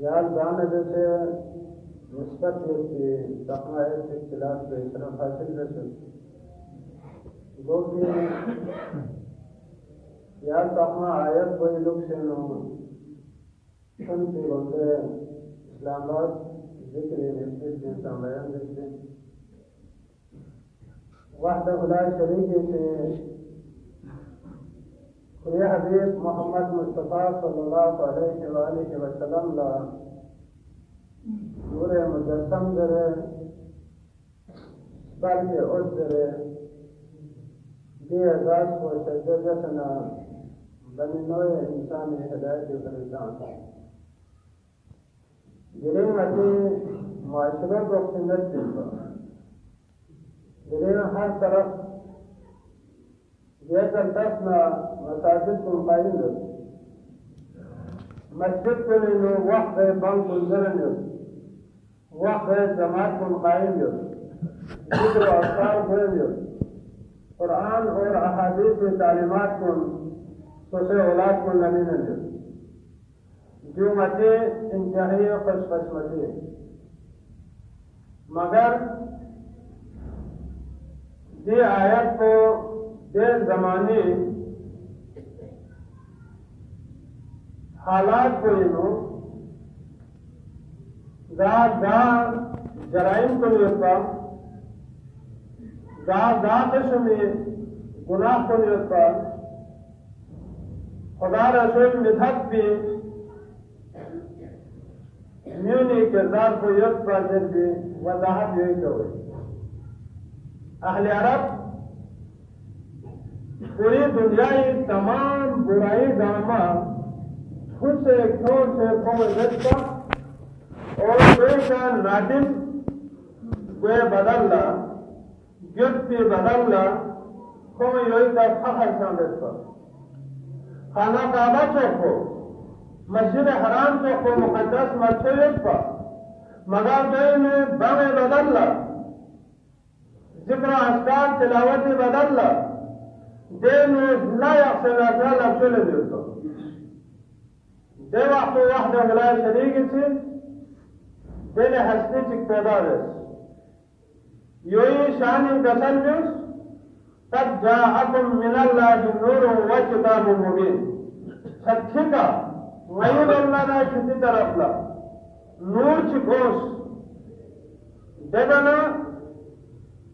یاد دان جیسے نسبت ہوتی تقوی سے اختلاف کے طرف حاصل رسل گو کہ یا تقوی آیت کوئی لوگ سے نو سن سے بندے اسلام آباد ذکر نسبت جنسان بیان دیتے وحدہ خدا شریک سے خدا حبیب محمد مصطفیٰ صلی اللہ علیہ وآلہ وسلم لا۔ نور مجسم درے بلکہ عد درے دی اعزاز کو شجر جسنا بنی نوع انسان ہدایت فرزان گرین اتی معاشرہ کو سنت دیتا گرین ہر طرف يجب تسمع مساجدكم قليلا مسجدكم إنه وحده بنكم زرنيوس وحده جماعتكم قليلا ذكر اذكار زرنيوس قرآن اور أحاديث کی تعلیمات کو سوسے أولاد کو انتهي نمی جو متے انتہائی خوش مگر یہ آیت کو دے زمانے حالات کو انو دا دا جرائم کو نیتا دا دا قسم گناہ کو نیتا خدا رسول مدھت بھی میونی کردار کو یک پر بھی وضاحت یہی تو ہوئی۔ اہل عرب پوری دنیا تمام برائی داما خود سے کھوڑ سے کھوڑ رکھتا اور کوئی کا نادم، کوئی بدل لا گفت بھی بدل یوئی کا فخر سامتا خانہ کعبہ چوکو، مسجد حرام چوکو، مقدس مسجد پا مگر دوئی میں بغی بدل لا ذکر اسکار تلاوت بدل Demir ne yapsalar Mevla şöyle diyordu. Devahtu vahdehu la şeriketi beni hasnetik bedadır. Yoyi şani besendüz kad ca'akum minallahi nurun ve kitabun mubin. Sattika mayudallana şuti tarafla nur çıkmış. Dedana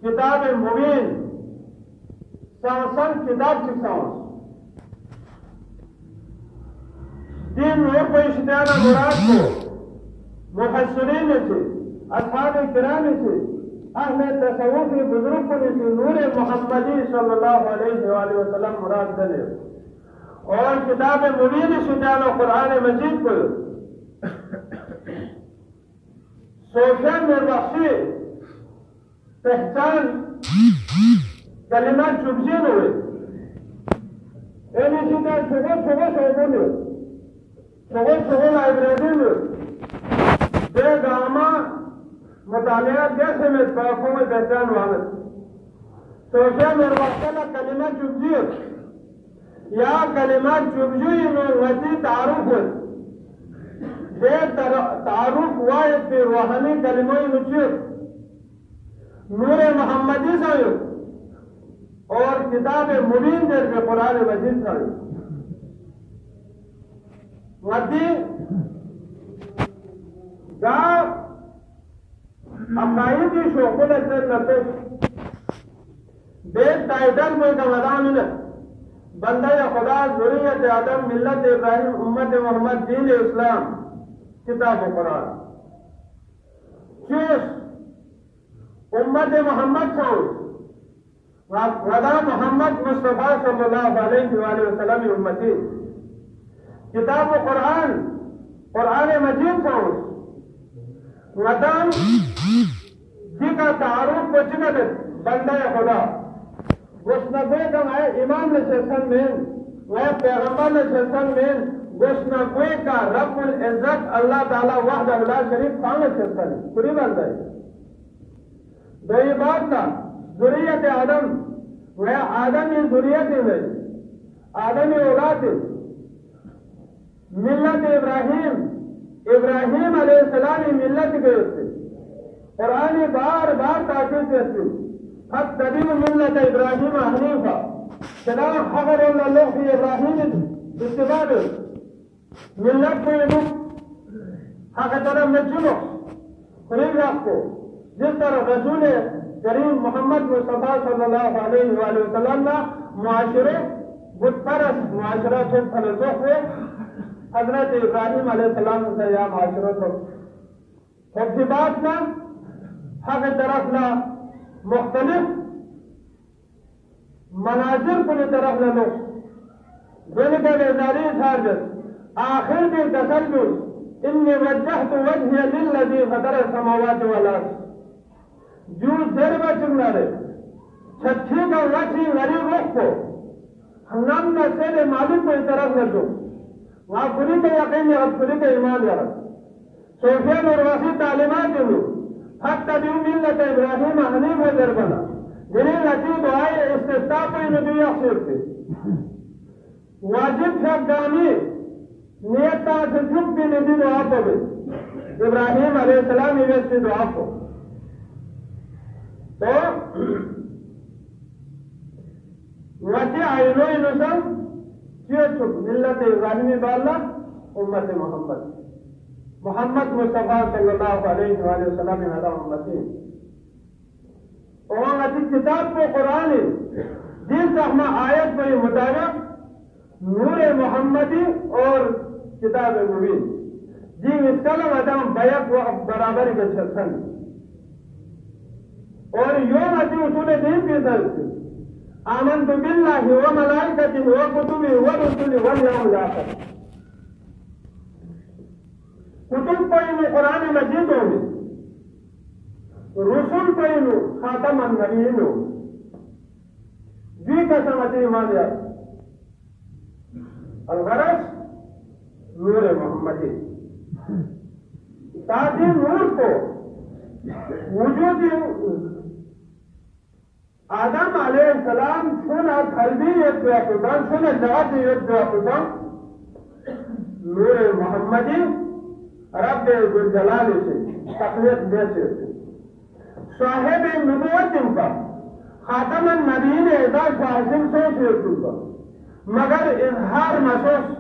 kitab-ı mubin 500 çıksanız. دين ورقو يشتانا مرادكو محسنين چه اصحاب کرام چه أهل تصوف بزرگون چه نور محمدی صلی اللہ علیہ وآلہ وسلم مراد دنے اور کتاب مبین شتانا قرآن مجید کو. سوشن میں بخشی پہچان. کلمات چوبزین ہوئے اینی چیزیں چھوٹے چھوٹے شعبوں میں چھوٹے چھوٹے لائبریری میں بے گاما مطالعہ جیسے میں طرفوں میں پہچان والد سوچے میرے وقت میں کلمات چوبزی یا کلمات چوبزی میں وزی تعارف ہے بے تعارف واحد پہ روحانی کلمہ مجید نور محمدی سے اور کتاب مبین دیر کے قرآن مجید کا مدی دا عقائدی شوقل سے نتش بیت ٹائٹل میں کا مدام ہے۔ بندہ خدا ضروریت آدم ملت ابراہیم امت محمد دین اسلام۔ کتاب و قرآن۔ چیز امت محمد سوچ ودا محمد مصطفیٰ صلی اللہ علیہ وآلہ وسلم امتی. کتاب و قرآن قرآن مجید سوچ ودام جی کا تعارف کو چکت بندہ خدا. گوش نبوی کا ہے، امام نشستن میں، وہ پیغمبر نشستن میں گوش نبوی کا رب العزت اللہ تعالی وحد اللہ شریف کام نشستن پوری بندہ ہے. دو بات تھا ذریت آدم، وہ آدم یہ ذریت ہے۔ آدم اولاد ملت ابراہیم ابراہیم علیہ السلامی ملت گئے تھے قرآن بار بار تاکید کرتے حق تبیم ملت ابراہیم حنیفہ۔ چنا خبر اللہ فی ابراہیم اتباع ملت کو یہ حق طرف میں چلو خرید آپ کو جس طرح رسول کریم محمد مصطفیٰ صلی اللہ علیہ وآلہ وسلم نے معاشرے بت پرست معاشرہ سے فلسف ہوئے۔ حضرت ابراہیم علیہ السلام سے یا معاشرہ تو۔ خود بات نہ حق طرف نہ مختلف مناظر کو طرف نہ لو دل کے بیداری سارجت آخر کی تسلل انی وجہت وجہی للذی فطر السماوات والارض yüzlerime cümleri, çektiğine vaki veri ruhku, Hannan da seni malik ve taraf verdim. معقولی کا یقین یا معقولی کا ایمان یا رب سوفیان اور واسی تعلیمات دیو حق تبیو ملت ابراہیم حنیف و دربنا جنہیں نتی دعائے استثناء پر نبی اخصیر تھی واجب شب دانی نیت تا سے جب بھی نبی دعا کو بھی ابراہیم علیہ السلام ہی ویسی دعا کو تو وچے آئینو انسان کیوں چھک ملت ابراہیمی بالا امت محمد محمد مصطفیٰ صلی اللہ علیہ وآلہ وسلم ہدا امتی اور اتی کتاب کو قرآن جن سے ہم آیت پر مطابق نور محمدی اور کتاب مبین جی اس کلم ادام بیک و برابری کے شخصن اور یوم اتی اصول دین کی طرف آمنت باللہ و ملائکتی و کتبی و رسولی و یوم الاخر کتب پہنو قرآن مجید ہوگی رسول پہنو خاتم النبیین ہو جی قسم اتی ایمان یاد الغرض نور محمدی تاکہ نور کو وجود آدم علیہ السلام سنا قلبی یدعا کتن سنا جہت یدعا کتن نور محمدی رب جلال سے تقویت دے سے صاحب نبوت ان کا خاتم النبیین ادا شاہدین سوچ رہے کا مگر اظہار محسوس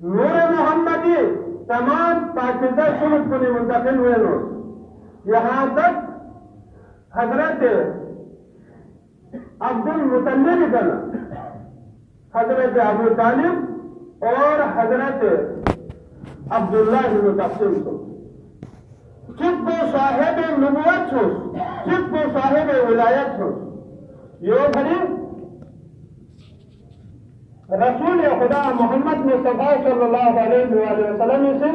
نور محمدی تمام پاکستان سمجھ کو نہیں منتقل ہوئے لوگ یہاں تک حضرت عبد المطلب بنا حضرت ابو طالب اور حضرت عبداللہ بن متقسم کو۔ جب کو صاحب نبوت ہو، جب کو صاحب ولایت ہو یہ بھری رسول خدا محمد مصطفیٰ صلی اللہ علیہ وآلہ وسلم سے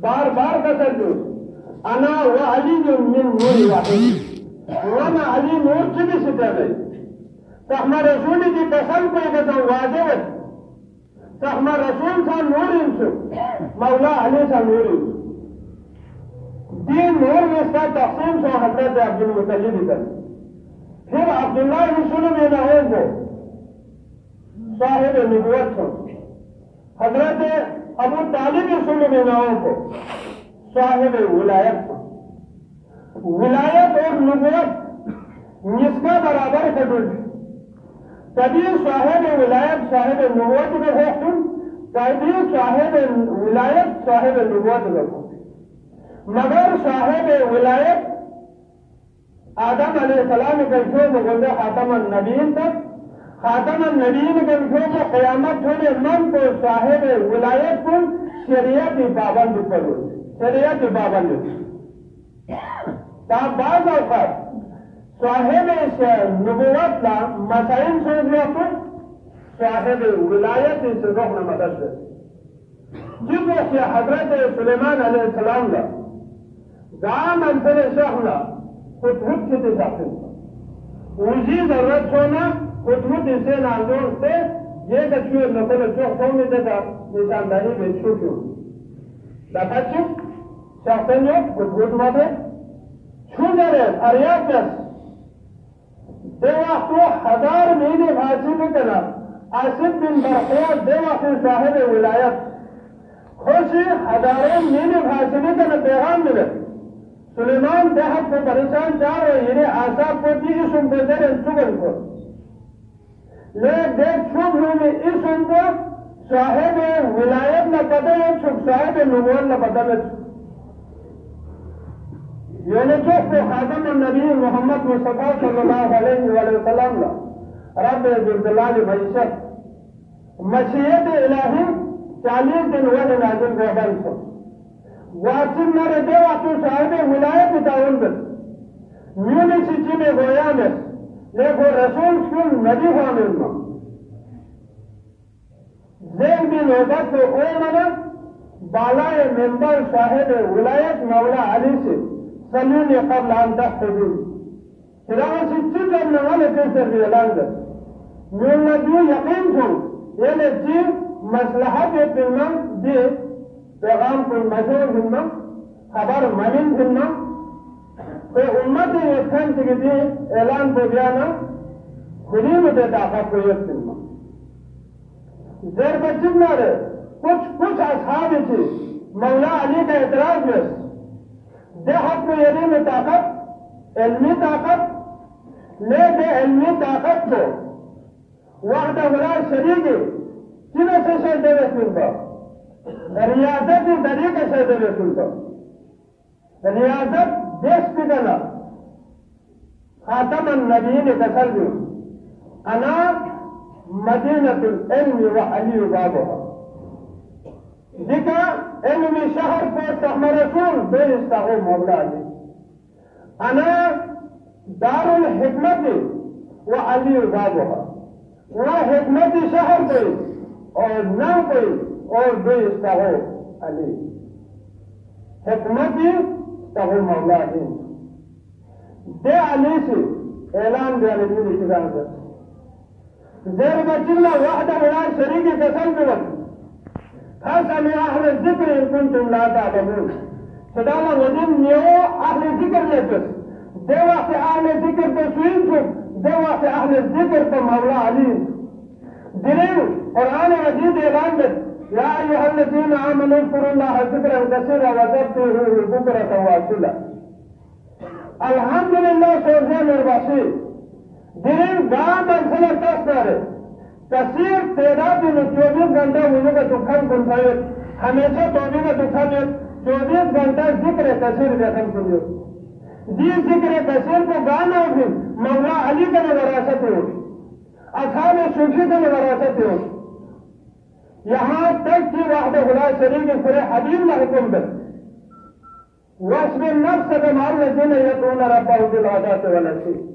بار بار کا ترجمہ انا و علی من نور واحد. وانا علی نور سے بھی ستا گئی تحمى رسول کی قسم کو یہ تو واضح تحمى رسول تھا نور انسو. مولا علی تھا نور انسو. دین نور میں اس کا تقسیم سو حضرت عبد المطلب کر پھر عبداللہ رسول میں نہ ہو وہ صاحب نبوت ہو حضرت ابو طالب رسول میں نہ ہو کو صاحب ولایت ولایت اور نبوت جس کا برابر قدر کبھی صاحب ولایت، صاحب نبوت میں ہو سن کبھی صاحب ولایت، صاحب نبوت میں ہو۔ مگر صاحب ولایت، آدم علیہ السلام کے شو کو خاتم النبین تک خاتم النبین کے شو کو قیامت ہونے من کو صاحب ولایت کو شریعت پابند پر ہو پابند تا şeriat ibabandır. Daha bazı avukat sahibi ise nübüvvetla masain söz yapıp sahibi vilayet ise ruhuna madaştır. Cüb yaşı Hazreti Süleyman Aleyhisselam'la daha menzili şahla kutbut kiti şahsın. Uzi zerret sonra kutbut ise nandur ise ye de şu noktada çok son bir de nişandani ve şükür. Daha kaçın? ہوں دفعہ چپ شاخن جو دے وقت وہ ہزار مہینے بھاسی میں کنا آصف بن برخوت دے وقت صاحب ولایت خوشی ہزاروں میل بھاشنی کا نہ پیغام ملے سلیمان دیہات کو پریشان چاہ رہے یہ آساب کو تھی اس ان کو دے چگل کو لے دیکھ چھوٹ ہوں میں اس ان کو صاحب ولایت نہ پتہ ہے صاحب نبوت نہ پتہ ہے يعني جو خادم النبي محمد مصطفى صلى الله عليه وسلم؟ لا رب جلال بھیشت مشیت الہی چالیس دن ول نازل رہبر سو واصل نہ رہے واپس آئے ولایت تعاون بل میونسٹی میں گویا میں لیکن رسول سن نبي خامل ما. زين بي نوبت تو اوہ منا بالا منبر صاحب ولايه مولا علي سي سلوني قبل أن تحفظوا كلام ستين من ولا تنسر في الأندر من الذي يقيمكم يلتي مصلحة في المن دي پیغام کو مشہور ہننا خبر ملین ہننا کوئی امت یکھن کی دی اعلان کو دیانا خودی میں دے طاقت کو یک ہننا ده حكم يليه طاقت علمي طاقت لا ده علمي طاقت کو وحده ولا شريك كنا سے شهد رسول با ریاضت دی دلیل کا شهد رسول با ریاضت دیش کی دلا خاتم النبیین کسل أنا مدینة العلم وعلی بابها ذكر علم شهر فاتح رسول بيستغل مولاي أنا دار الحكمة وعلي بابها وحكمة شهر بي اور نہ کوئی اور بے استغو علی۔ حکمت استغو مولا ہی دے علی سے اعلان دے علی جی کی کتاب زیر بچلنا وحدہ ولا شریک قسم کے فاسألوا أهل الذكر إن كنتم لا تعلمون. فداما ودين نيو أهل الذكر لبس دوا في أهل الذكر تسوينكم دوا في أهل الذكر فمولا عليم دليل قرآن مجيد إعلان يا أيها الذين آمنوا اذكروا الله ذكرا كثيرا وذكروه بكرة وأصيلا. الحمد لله سوزان البصير دليل قام الفلك تصدر کثیر تعداد میں چوبیس گھنٹہ ہونے کا دکھان کنٹائے ہمیشہ توبے کا دکھان ہے چوبیس گھنٹہ ذکر کثیر دیکھن کے لیے جی ذکر کثیر کو گانا بھی مولا علی کا وراثت ہو اصحاب صوفی کا وراثت ہو یہاں تک کہ واحد خدا شریف کے پورے حبیب نہ حکم دے وصف النفس كما الذين يدعون ربهم بالغداة والعشي يخفى قلها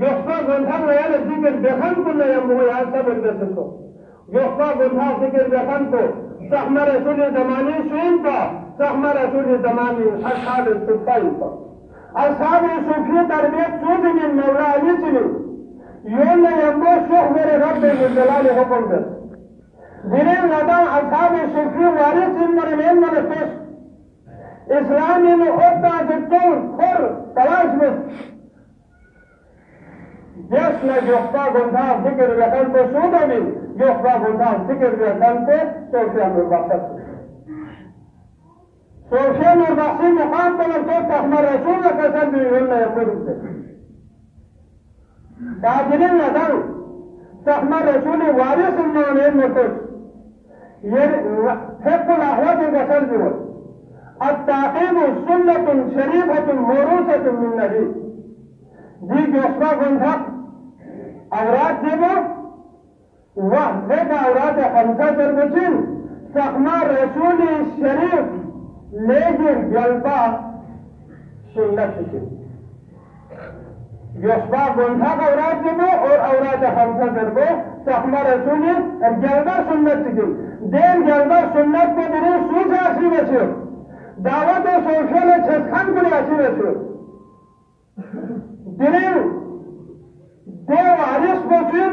ويانا ذكر بخن كنا ينبغي يا سبب بسسو يخفى قلها ذكر بخن کو سحم رسول زمانی سوین کا سحم رسول زمانی اصحاب الصفائی کا اصحاب صوفی تربیت سود من مولا علی چلی یون ينبو شوخ میرے رب جلال حکم در دنین ندا اصحاب صوفی وارث ان من من من فش اسلامی میں ہوتا جتون દેશને યોગતા ગુંધા ફિકર વ્યકલ્પે સુધવી યોગતા ગુંધા ફિકર વ્યકલ્પે સોશિયલ નિર્વાસક سوشيال مربحسي مقابلة تفتح مع الرسول لك سلبي يقول يقول تعجلين يدعو تحمى الرسول وارث المعنين مرتج حق الأحوات كسلبي التعقيم سنة شريفة موروثة من نبي bir göçme koysak avrat ne bu? Vahdet avrat-ı hamzadır bütün. Sakma Resul-i Şerif nedir gelba sünnet için. Göçme koysak avrat ne? Or avrat-ı hamzadır bu. Sakma Resul-i gelba sünnet için. Der gelba sünnet dediğinin suç asıl geçiyor. Davet-i sosyal çeskan bile asıl geçiyor. Biri بےوارث مفید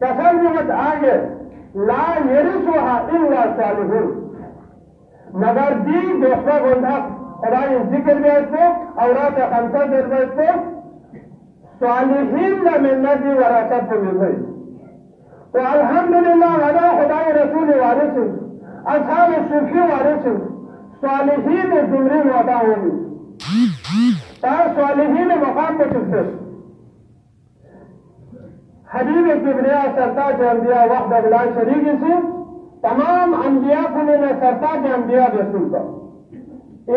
تفرغت آگے لا يرثها إلا الصالحون مگر دی دوستوں کو تھا خدای ذکر میں سے اورات خمسہ در میں سے صالحین میں ندی وراثت مل گئی تو الحمدللہ غدا خدا رسول وارث اصحاب صوفی وارث صالحین زمری وعدہ ہوگی تا صالحین مقام پہ چکتے حبیب کبریا سرتاج انبیاء وقت اگلا شریک جی سے، تمام انبیاء کو میں سرتاج انبیاء رسول کا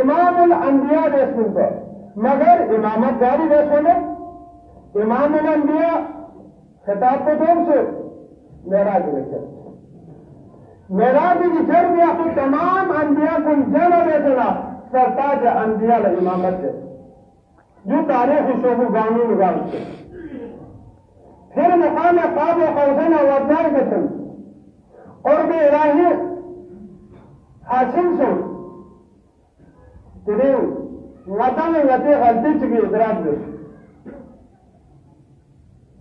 امام الانبیاء رسول کا مگر امامت جاری رسول امام الانبیاء خطاب کو دور سے۔ معراج رسول معراج کی چڑھ گیا تمام انبیاء کو جمع بیچنا سرتاج انبیاء امامت ہے جو تاریخ شعبو گانو نگال سے پھر مقام قاب و قوسن و ودار گسن قرب الہی حاصل سن ترین وطن غتی غلطی چکی ادراک دے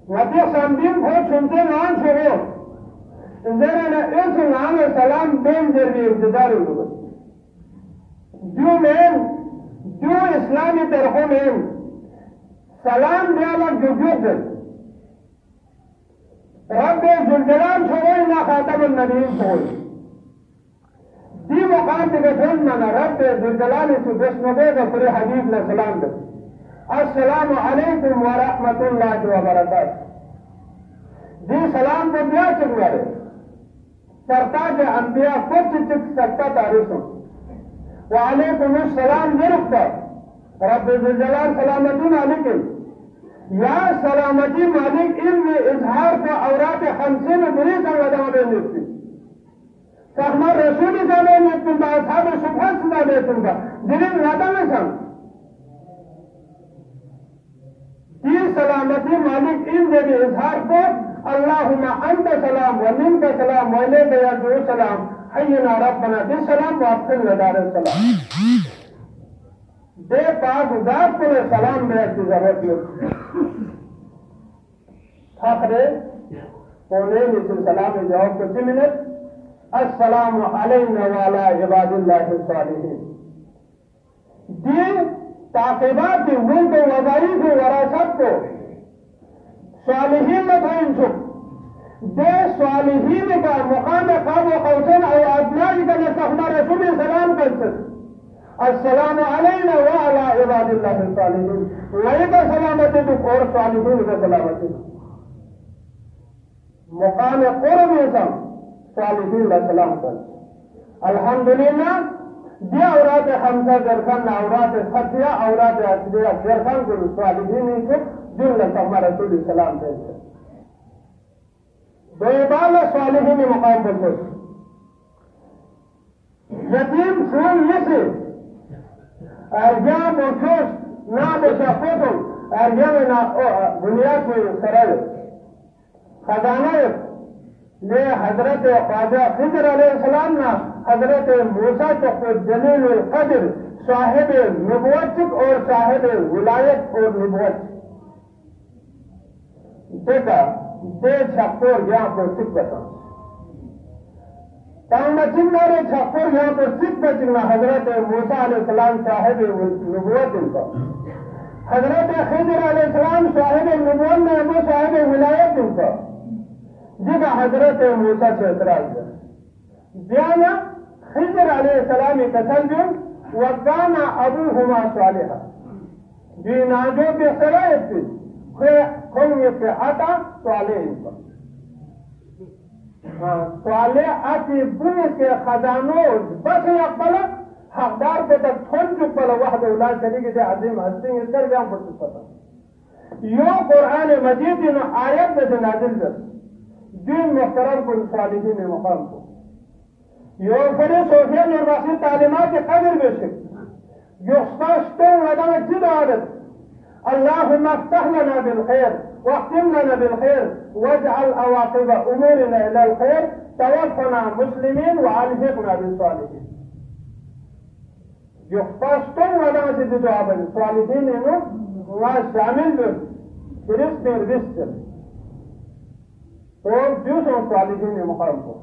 غتی سامدین بہت سنتے نان شروع زرنا اس نام سلام بین در بھی ابتدار ہوگا جو مین، جو اسلامی طرحوں میں سلام دیالا جو جو دل رب زلجلال شوي نا خاتم النبيين شوي دي مقام تقفل من رب زلجلال بسم بيضا فري حبيب لسلام السلام عليكم ورحمة الله وبركاته دي سلام ده بیا چکوارے سرتاج انبیاء کچھ چک سکتا تاریخوں وعلیکم السلام نرفتا رب زلجلال سلامتون علیکم یا سلامتی مالک علم اظہار کا اورات خمسے میں بری کا ودا بے نفسی سہما رسول کا بے نفسی با، اصحاب سبحان سنا بے سنگا دلن ودا میں سن یہ سلامتی مالک علم دے اظہار کو اللہم انت سلام و منت سلام و علیہ یا جو سلام. حینا ربنا دے سلام و ابتن ندار السلام. دے پاک ذات کو سلام میں کی ضرورت ہے فخر پونے مثل سلام جواب کو سی منٹ السلام علینا والا عباد اللہ الصالحین. دی تعقیبات دی ملک وظائف وراثت کو صالحين میں شو چو صالحين صالحین مقام قاب و أو ابنائی کا نتخنا رسول سلام کرتے السلام علينا وعلى عباد الله الصالحين ويبا سلامتی تو صالحين صالحین کا مقام قرب يسام صالحين کا سلام کرتے الحمدللہ دي أوراد خمسة جرفان أوراد خطية أوراد أسبيع جرفان كل صالحين يسام جملة فهم رسول السلام بے بیبال صالحین مقام پر بلتے یتیم سول یسی ایام و جوش نام و شفتم ایام دنیا میں سرل خزانہ لے حضرت خواجہ خضر علیہ السلام نا حضرت موسیٰ چکو جلیل القدر صاحب نبوت اور صاحب ولایت اور نبوت. دیکھا دے چھپور یہاں پر سکھ بتاؤں چھپور یہاں پر سکھ بچنا حضرت موسیٰ علیہ السلام صاحب نبوت ان کا حضرت خضر علیہ السلام صاحب نبوت میں ابو صاحب ولایت ان کا جب حضرت موسیٰ سے اعتراض ہے دیانا خضر علیہ السلام قتل وکانا کے سرائت تھی قوم فئة صالحين صالح اتی بوی که خزانو بس یقبلا حقدار به در تون جقبلا وحد اولاد شریک ده عظیم هستین اتر بیان پرسید پتا یو قرآن مجید اینو آیت ده نازل ده دین محترم کن صالحین مقام کو یو فری صوفیه نوربخشی تعلیمات قدر بشک یخستاشتون ادم جد عادت اللهم افتح لنا بالخير واختم لنا بالخير واجعل عواقب أمورنا إلى الخير. توفنا مسلمين وألحقنا بالصالحين. يحتاجتم ولا تدعوا الصالحين إنه وشامل فلسطين فيستر وجوزهم صالحين مقامكم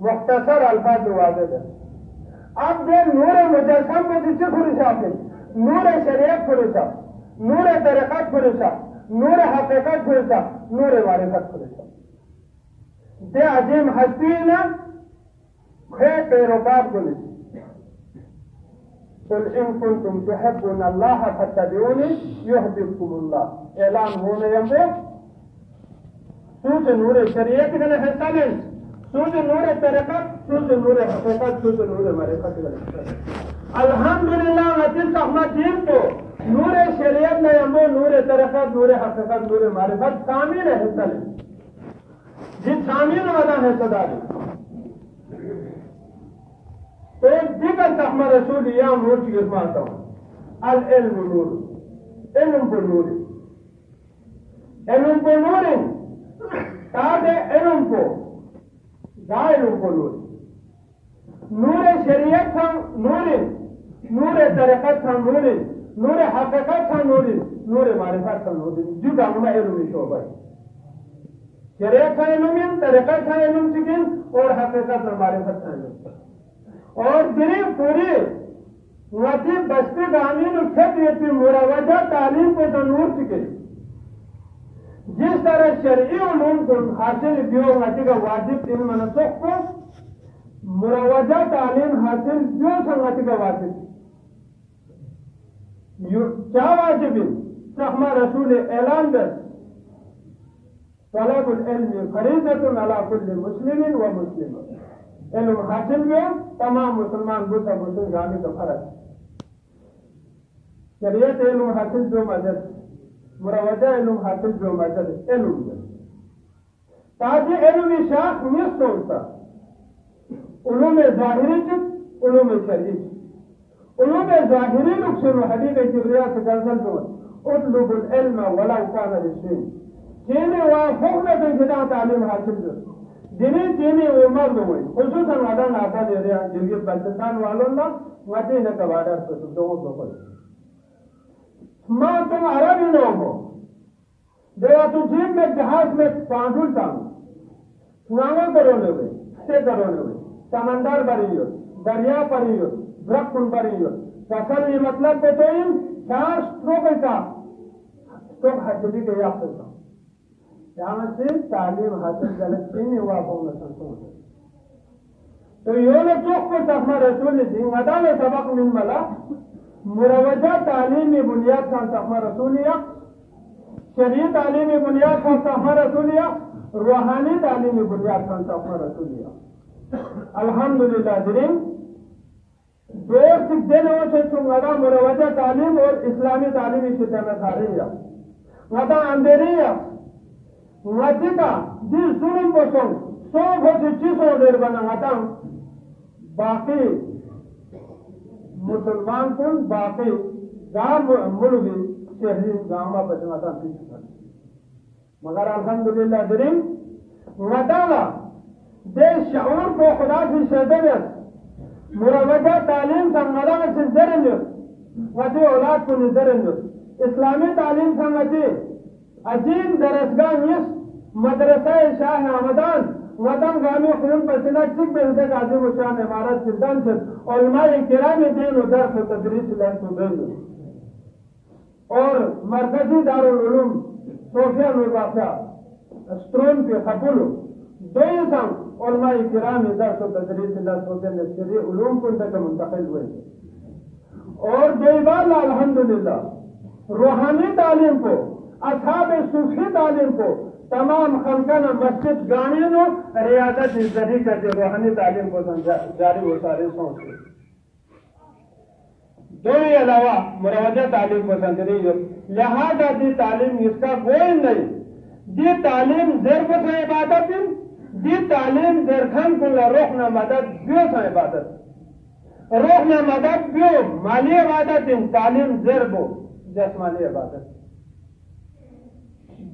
وتے عقیدو مختصر الفاظ واضح ہے اب دے نور مجسم کو جس سے خرشا پہ نور شریعت خرشا نور طریقت خرشا نور حقیقت خرشا نور معرفت خرشا دے عظیم ہستی نا خیر پیروکار کو نہیں قل إن كنتم تحبون الله فاتبعوني يحببكم الله إعلان هنا ينبغي سوچ نور شریعت کے حصہ لیں سوچ نور طریقت سوچ نور حقیقت سوچ نور معرفت الحمدللہ مجل احمد دین کو نور شریعت میں ہمو نور طریقت نور حقیقت، نور معرفت شامل ہے حصہ لیں جس شامل والا حصہ داری ایک دیگر تحمہ رسول یا نور کی گرماتا ہوں. العلم نور. علم پر نور. علم پر نور. تاکہ علم کو نور نور شریعت تھا نور نور طریقت تھا نور نور حقیقت تھا نور نور معرفت تھا نور۔ جو گامنا علم شعبہ۔ ہے شریعت تھا علم، طریقت تھا علم چکن اور حقیقت تھا معرفت تھا علم۔ اور دری پوری وتی بستی گامین کھت یہ مروجہ تعلیم کو تنور چکے جس طرح شرعی علوم کو حاصل دیو وتی کا واجب علم منسوخ کو مروجہ تعلیم حاصل دیو سنگتی کا واجب کیا واجب ہے سخما رسول اعلان در طلب العلم فریضت علی کل مسلم و مسلمہ علم حاصل میں تمام مسلمان بتا مسلم جانے کا فرق شریعت علم حاصل جو مدد muraawwadaa elum hatajoomaatade elumga taati elum ishaa kumistoomsa ulume zaahirijit ulume shar'ijit ulume zaahiri luksinu hadiida jibriyaasa gansalduman utlubu lilma walaw kaana lishin dini waa huknatin kidaa taalim haajibdir dini dini umarduway khususan wadan aafaderiya jirgir baltisaan waalonna ngati ina gabaadharsusu dogo bokoy ماں تم عربی نو ہو دیوا تو جی میں جہاز میں پانچول تھا۔ سنانا کرو لے ہوئے سے کرو لے ہوئے۔ سمندر بری ہو، دریا پری ہو، درخت پری ہو۔ فصل یہ مطلب پہ تو ان چار سٹروک کا سٹروک حجبی کے یاد کرتا ہوں یہاں سے تعلیم حاصل غلط نہیں ہوا پاؤں سنتوں تو یہ لوگ چوک کو تخمہ رسول دی۔ ودا سبق من ملا۔ مروجہ تعلیمی بنیاد کا تخمہ رسولیا شریع تعلیمی بنیاد کا تخمہ رسولیا روحانی تعلیمی بنیاد کا تخمہ رسولیا الحمدللہ درین دور سکھ دنوں سے چنگا مروجہ تعلیم اور اسلامی تعلیمی شدہ میں ساری ودا اندیریا wajika di ظلم بسن سو بھوٹی چیزوں دیر بنا ہتا باقی مسلمان کن باقی گام ملوی شہری گاما بچنا تھا پیچھے مگر الحمدللہ دریم وطالا دے شعور کو خدا کی شہدنیت مروجہ تعلیم سنگلہ سے زرنجت وجہ اولاد کو نظرنجت اسلامی تعلیم سنگتی عظیم درسگاہ نیس مدرسہ شاہ آمدان وطن گامی خون پسینہ چک بے حدق عظیم شان امارت سلطان سے علماء کرام دین و درس و تدریس لین تو دین اور مرکزی دارالعلوم صوفیہ نور باشا سترون کے قبول دو انسان علماء کرام درس و تدریس لین تو دین شریع علوم کن تک منتقل ہوئے۔ اور دو الحمدللہ، روحانی تعلیم کو، اصحاب صوفی تعلیم کو تمام خلقان مسجد گانینو ریاضت ازدہی کرتے روحانی تعلیم کو جاری و سارے سوچ دوری علاوہ مروجہ تعلیم کو سنجری جو لہذا دی تعلیم اس کا کوئی نہیں۔ دی تعلیم زیر کو سا عبادت دی تعلیم زیر خان کو روح نہ مدد، بیو سا عبادت۔ روح نہ مدد، بیو مالی عبادت تعلیم زیر بو جسمانی عبادت۔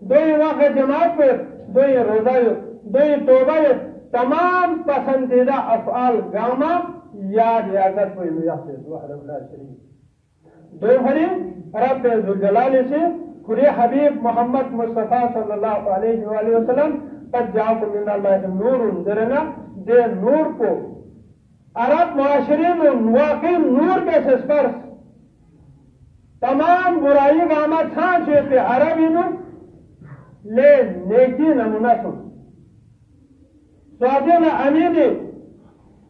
دوی وقت جماعت پر دوی روزہ دوی توبہ تمام پسندیدہ افعال گاما یا ریاضت کو یحفظ وحدہ لا شریک دو فری رب ذوالجلال سے کری حبیب محمد مصطفیٰ صلی اللہ علیہ وآلہ وسلم قد جاکم من اللہ نور درنا دے نور کو۔ عرب معاشرے میں واقعی نور کے سسپرس۔ تمام برائی گاما تھا چیتے عرب انو لے نیکی نمونہ سن سوادین امید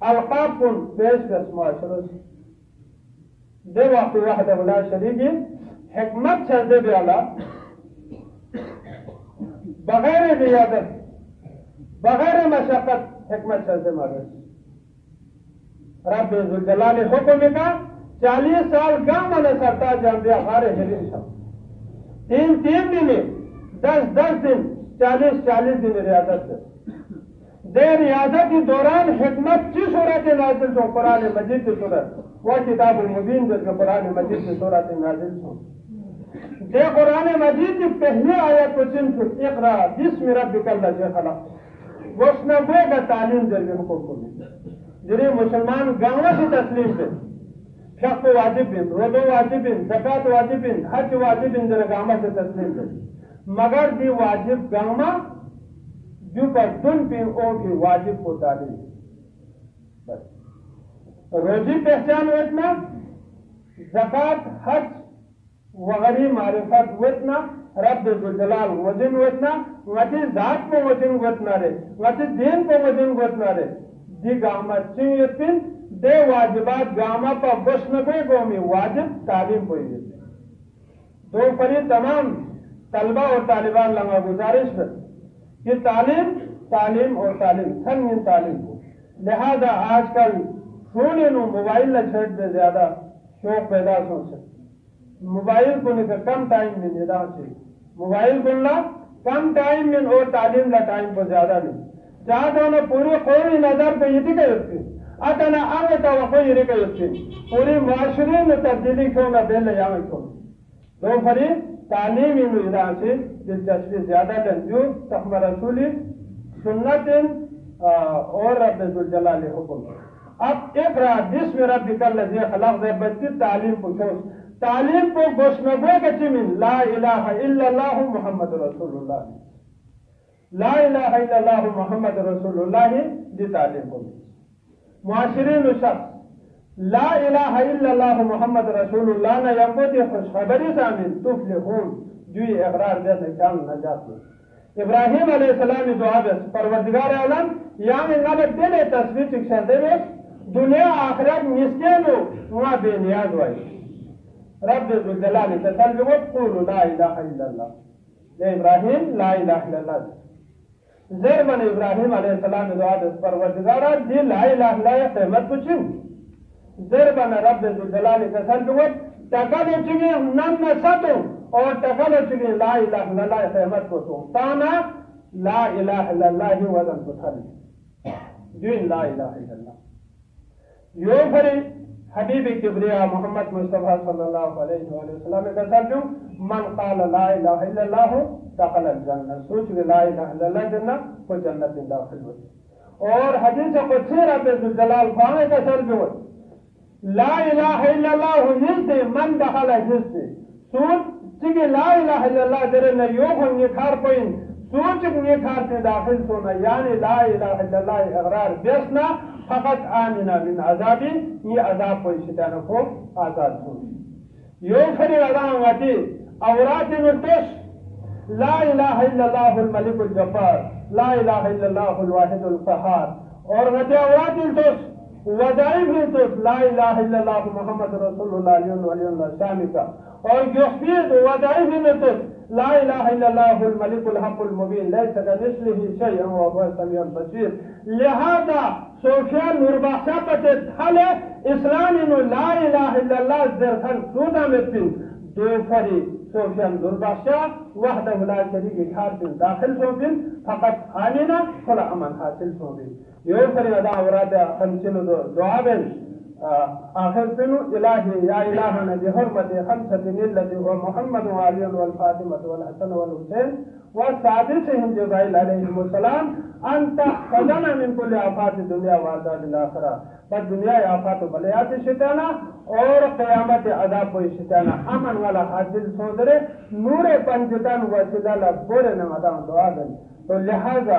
القاب کن، پیش کس معاشرہ سے. دے واقعی وحدہ اللہ شریکی حکمت چل دے بے بغیر ریادت بغیر مشقت حکمت چل دے مارے. رب جلال حکم کا چالیس سال گام نے سرتا جان دیا ہمارے ہرین سب تین تین دن دس دس دن چالیس چالیس دن ریاضت سے دے ریاضت کے دوران حکمت کی صورت نازل جو قرآن مجید کی صورت وہ کتاب المبین جو قرآن مجید کی صورت نازل ہو دے قرآن مجید کی پہلی آیت کو چن چھ اقرا جسم ربک الذی خلق وہ اس نے وہ کا تعلیم دے حکم کو جنہیں مسلمان گاؤں سے تسلیم پہ شخص واجب بن روزو واجب بن زکات واجب بن حج واجب بن جنہیں گاؤں سے تسلیم پہ مگر دی واجب گاؤں جو پر دن پہ او کی واجب کو تعلیم بس۔ روزی پہچان اتنا زکات حج وغیرہ معرفت وتنا رب جلال وزن وتنا وتی ذات کو وزن وتنا رے وتی دین کو وزن وتنا رے دی گاما چنگتن دے واجبات گاما پا بشن کوئی گومی، واجب تعلیم کوئی دو پری تمام طلبہ اور طالبان لگا گزارش کر کہ تعلیم تعلیم اور تعلیم سنگین تعلیم کو لہذا آج کل سونے نو موبائل نہ چھٹ دے، زیادہ شوق پیدا سو سکتے موبائل کو نہیں کم ٹائم میں ندا سے موبائل کو کم ٹائم میں اور تعلیم کا ٹائم کو زیادہ نہیں۔ جاہدون پوری قومی نظر پہ یہ دکھا یوتی اتنا آنے توقع یہ دکھا یوتی پوری معاشرے میں تبدیلی کیوں نہ بیل یاویں کیوں دو فری تعلیمی نظام سے دلچسپی زیادہ دن جو تخم رسولی سنت اور رب الجلال حکم أب ایک رات جس میں رب کل لذی خلق دے بچی تعلیم کو چھوڑ تعلیم کو گوشنگو کے چمین لا الہ إلا اللہ محمد رسول اللہ لا الہ إلا اللہ محمد رسول اللہ دی تعلیم کو معاشرین شخص لا إله إلا الله محمد رسول الله نه یو بده خوشخبری زامن تفلحون. دوی اقرار دې ته کام نجات ابراهیم علیه السلام دعا بس پروردگار عالم یعنی نبی دل تصویر چکشنده بس دنیا آخرت نسکنو ما به نیاز وای. رب ذوالجلال تسل بگو قول لا إله إلا الله. يا إبراهيم لا إله إلا الله. زیر من إبراهيم عليه السلام دعا دست پروردگارا دی لا إله الا الله قیمت پوچھیں من رب ذوالجلال تسل بگو تکل چگی نم نساتو. اور تکل چگی لا الہ إلا اللہ قیمت کو تو تانا لا الہ إلا اللہ وزن پتھر جوین لا الہ إلا اللہ یو فری حبیب کبریا محمد مصطفیٰ صلی اللہ علیہ وآلہ وسلم کا ترجم من قال لا الہ إلا اللہ دخل الجنہ سوچ لا الہ إلا اللہ جنہ کو جنت داخل. ہوئی اور حدیث قدسی رب الجلال بانے کا ترجم لا الہ الا اللہ نزد من دخل جسد سوچ چگی لا الہ الا اللہ جرے نہ یو ہوں نکھار پوئن سوچ نکھار سے داخل سونا یعنی لا الہ الا اللہ اغرار بیسنا فقط آمنا من عذابی یہ عذاب کو شیطان کو آزاد ہو یو فری عذاب غتی اورات نتش لا الہ الا اللہ الملک الجبار، لا الہ الا اللہ الواحد القہار اور غتی اورات نتش وظائف لا الہ الا اللہ محمد رسول اللہ علیہ وآلہ شامی کا اور یحفید وظائف لا الہ الا اللہ الملک الحق المبین لیس کمثلہ شیئا وهو لہذا سوشیال نوربخشا پتے دھلے اسلامی نو لا الہ الا اللہ زرخن سودا میں پن صوفيان ذو الباشا وحده لا شريك حاصل داخل صوفين فقط آمنا كل عمل حاصل صوفين يوفر يدا وراد خمسين دعابين سنو إلهي يا إلهنا بحرمة خمسة الذي هو محمد وعلي والفاطمة والحسن والحسين وسادسهم جبرائيل عليهم السلام. أن تحفظنا من كل آفات الدنيا وعذاب الآخرة. فالدنيا آفات بليات الشيطان اور قیامت عذاب و شیطان آمن والا حاصل سودرے نور پنجتن و سدالا بولے نمدان دعا دیں تو لہذا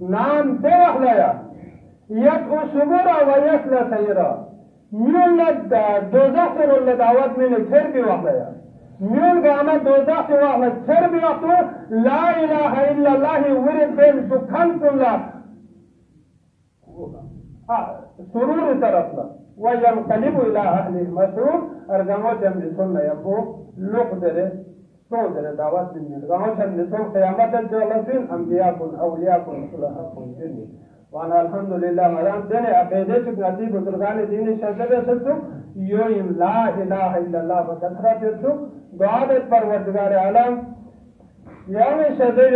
نام دو أخلايا يدعو سبورا ويسلى سيرا ميولد دوزخ رول دعوت من الشر بي أخلايا ميول قامت دوزخ واحد شر بي لا إله إلا الله يورد بين سبحان الله سرور طرفنا وينقلب إلى أهله مسرور أرجمو جمع سنة يبو لقدر صوت دعوات مني غمشا لصوم قيامة جلسين أنبياءكم أولياءكم آن جني وأنا الحمد لله مدام دني أقيدت بنتيب وترغاني ديني شدد شدو يوم لا إله إلا الله وكثرة شدو دعاء بالبروردگار عالم. يوم شدد